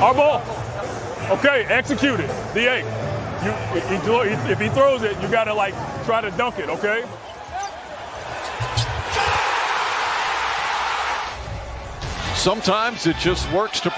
Our ball. Okay, execute it. eight You, if he throws it, you got to like try to dunk it, okay? Sometimes it just works to